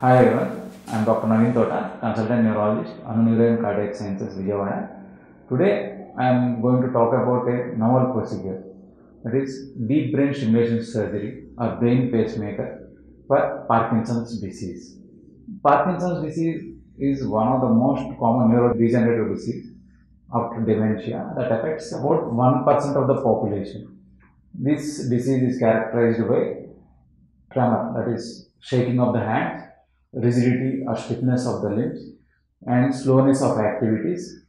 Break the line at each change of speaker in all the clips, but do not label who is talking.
Hi everyone, I am Dr. Naveen Tota, consultant neurologist, Anu and Cardiac Sciences, Vijayawada. Today I am going to talk about a novel procedure that is deep brain stimulation surgery or brain pacemaker for Parkinson's disease. Parkinson's disease is one of the most common neurodegenerative disease after dementia that affects about 1% of the population. This disease is characterized by tremor, that is shaking of the hands, rigidity or stiffness of the limbs, and slowness of activities,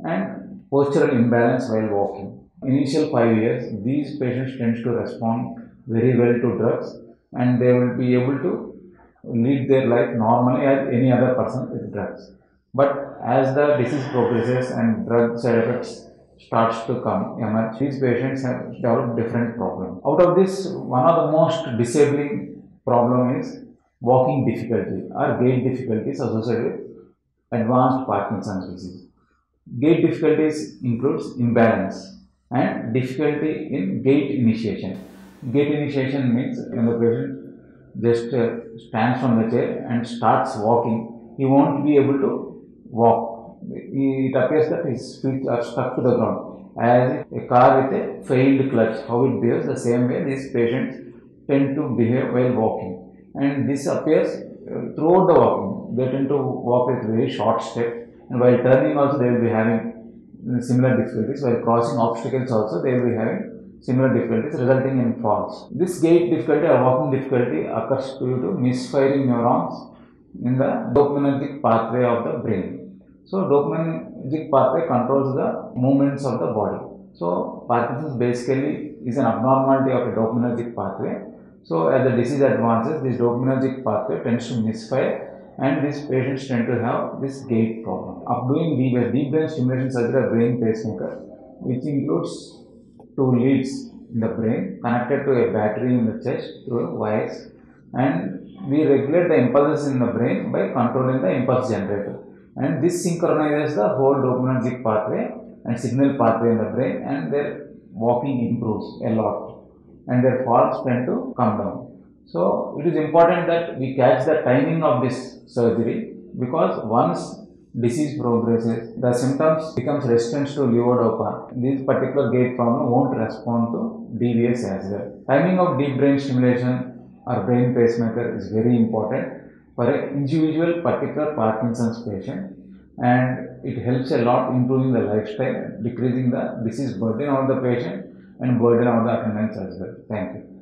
and postural imbalance while walking. Initial five years, these patients tend to respond very well to drugs, and they will be able to lead their life normally as any other person with drugs. But as the disease progresses and drug side effects starts to come emerge, these patients have developed different problems. Out of this, one of the most disabling problem is walking difficulty or gait difficulties associated with advanced Parkinson's disease. Gait difficulties includes imbalance and difficulty in gait initiation. Gait initiation means when the patient just uh, stands from the chair and starts walking, he won't be able to walk. It appears that his feet are stuck to the ground as a car with a failed clutch. How it behaves the same way these patients tend to behave while walking and this appears uh, throughout the walking. They tend to walk with very short step and while turning also they will be having similar difficulties. While crossing obstacles also they will be having similar difficulties resulting in falls. This gait difficulty or walking difficulty occurs due to misfiring neurons in the dopaminergic pathway of the brain. So dopaminergic pathway controls the movements of the body. So Parkinson's basically is an abnormality of a dopaminergic pathway so as the disease advances, this dopaminergic pathway tends to misfire and these patients tend to have this gait problem. Of doing deep, brain stimulation surgery brain pacemaker, which includes two leads in the brain connected to a battery in the chest through wires. And we regulate the impulses in the brain by controlling the impulse generator. And this synchronizes the whole dopaminergic pathway and signal pathway in the brain and their walking improves a lot and their falls tend to come down. So it is important that we catch the timing of this surgery because once disease progresses, the symptoms becomes resistant to levodopa. This particular gait problem won't respond to DBS as well. Timing of deep brain stimulation or brain pacemaker is very important for an individual particular Parkinson's patient and it helps a lot improving the lifestyle, decreasing the disease burden on the patient and burden on the attendants as well. Thank you.